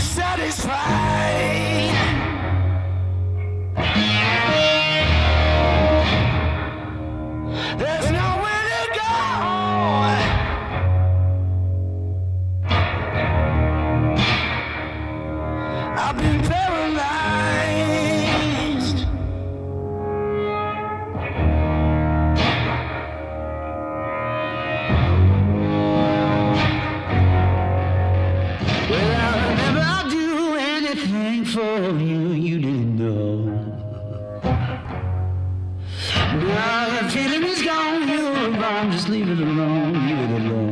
satisfied. There's nowhere to go. I've been paralyzed. It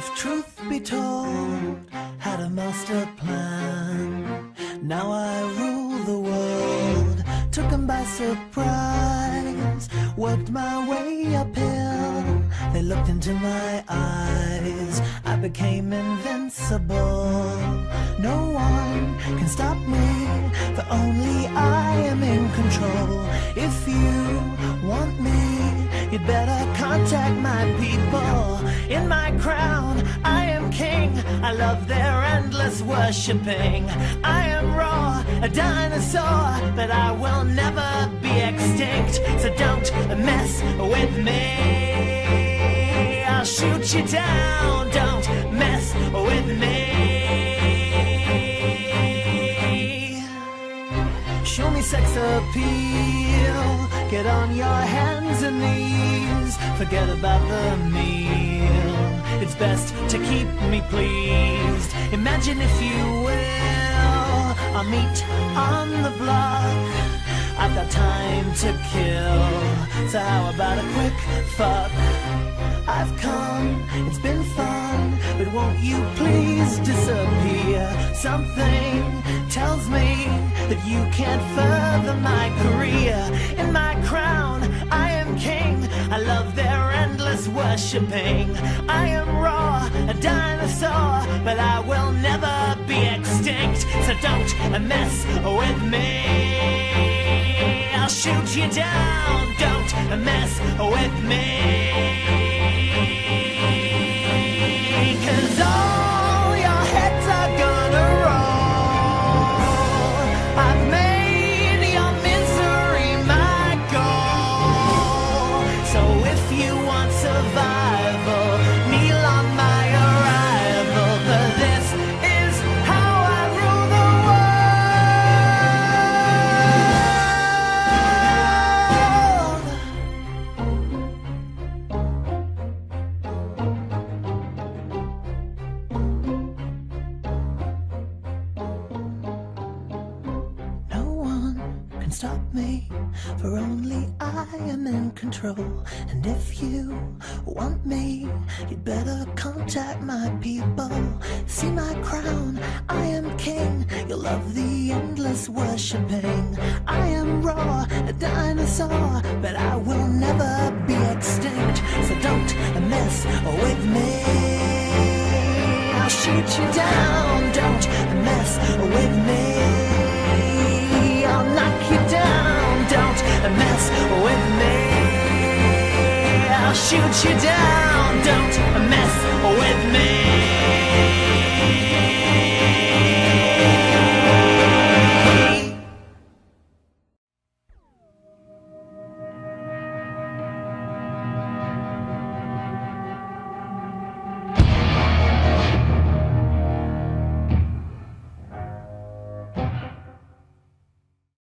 If truth be told, had a master plan. Now I rule the world, took took 'em by surprise. Worked my way uphill, they looked into my eyes. I became invincible. No one can stop me, for only I am in control. If you want me, You'd better contact my people. In my crown, I am king. I love their endless worshipping. I am raw, a dinosaur, but I will never be extinct. So don't mess with me. I'll shoot you down. Don't mess with me. Show me sex appeal. Get on your hands and knees. Forget about the meal. It's best to keep me pleased. Imagine if you will. I'll meet on the block. I've got time to kill. So how about a quick fuck? I've come, it's been fun, but won't you please disappear? Something tells me that you can't further my career. In my crown, I am raw, a dinosaur, but I will never be extinct. So don't mess with me. I'll shoot you down. Don't mess with me. Stop me, for only I am in control. And if you want me, you'd better contact my people. See my crown, I am king. You'll love the endless worshipping. I am raw, a dinosaur, but I will never be extinct. So don't mess with me. I'll shoot you down. Don't mess with me. Shoot you down. Don't mess with me.